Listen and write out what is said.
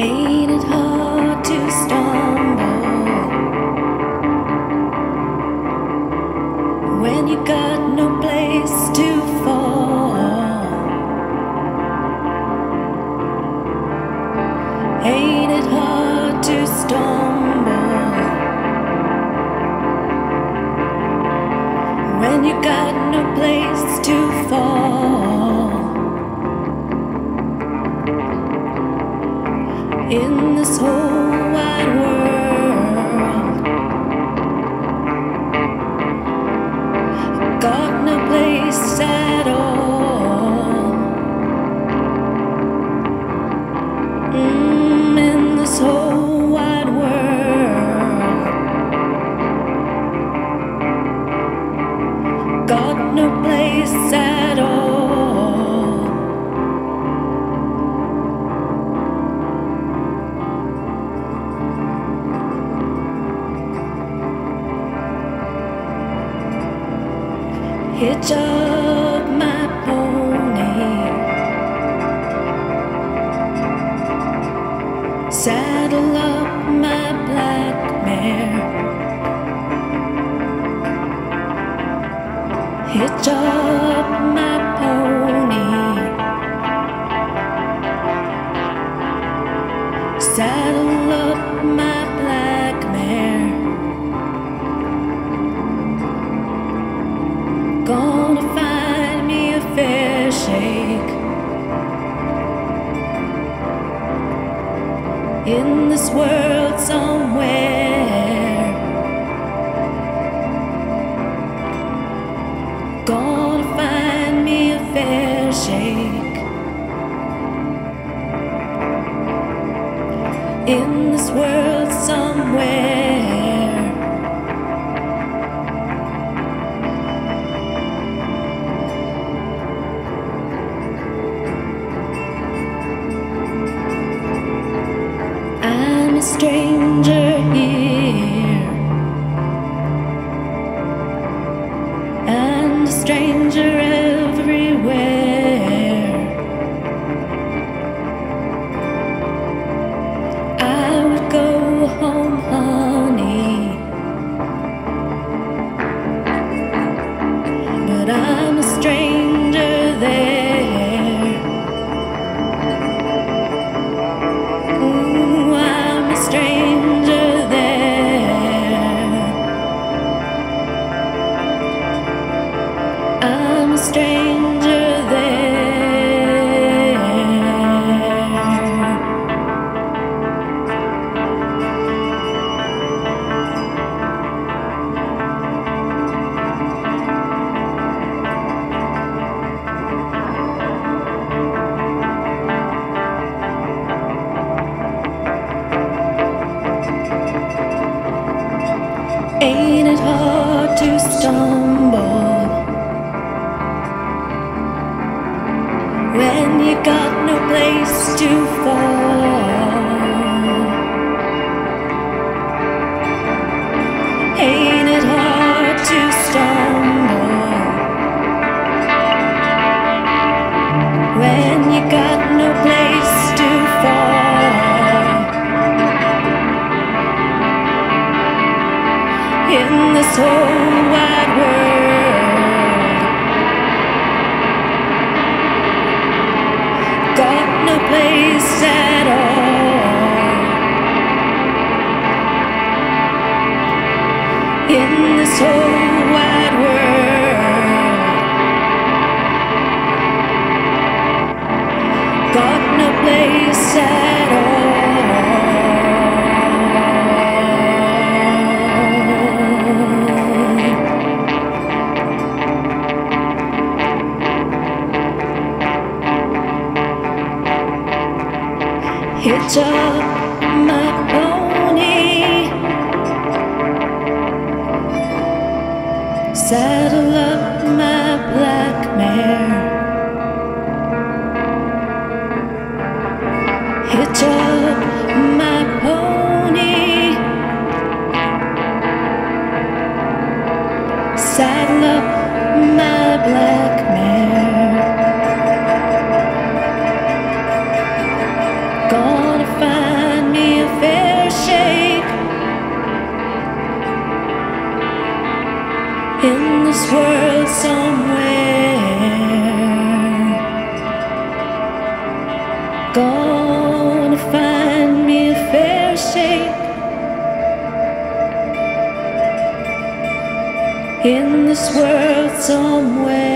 Ain't it hard to stumble when you got no place to fall? Ain't it hard to stumble when you got no place to fall? in this whole wide world. Saddle up my stranger Ain't it hard to stumble? When you got no place to this whole wide world. Got no place at all. In this whole wide world. Got no place at all. It's up my Sad. Somewhere.